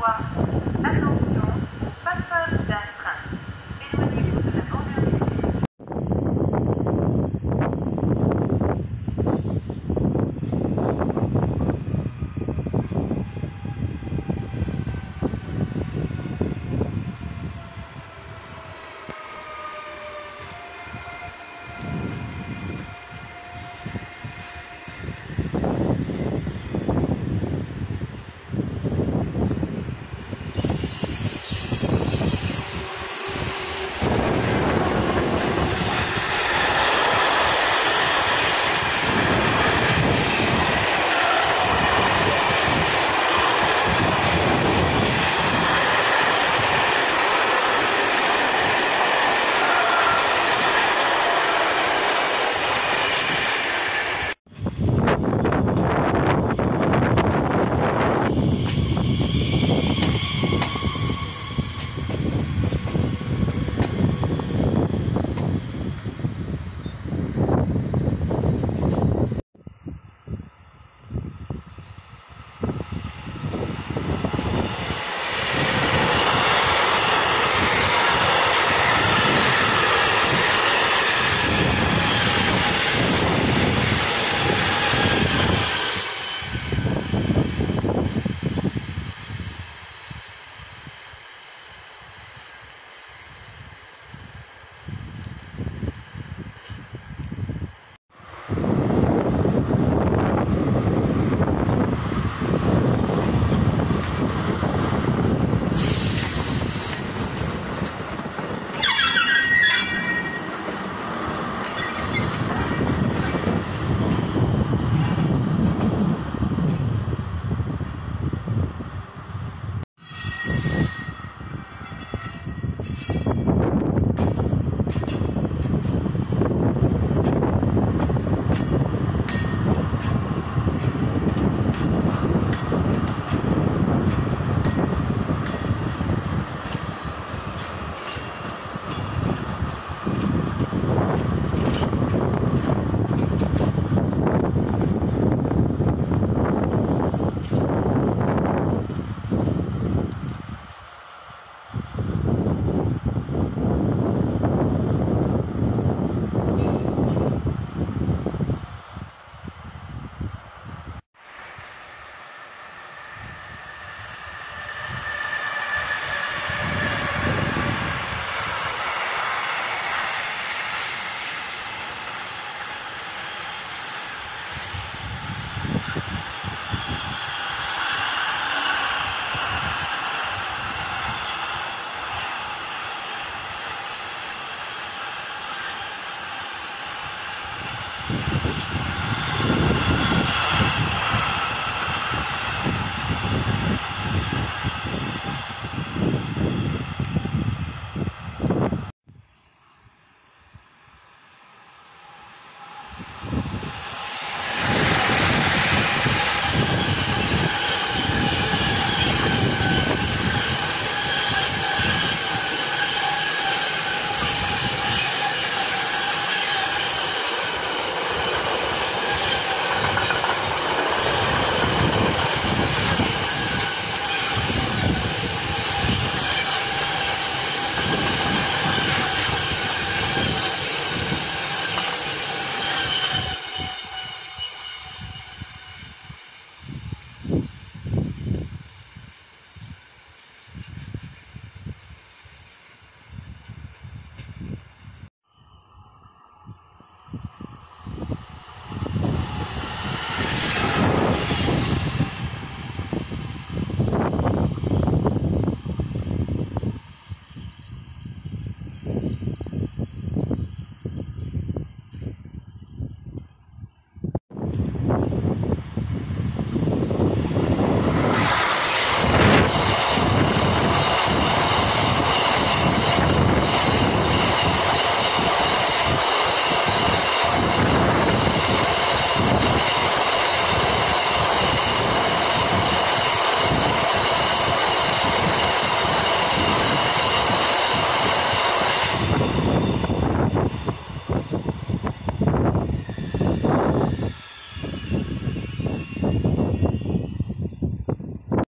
revoir. Allô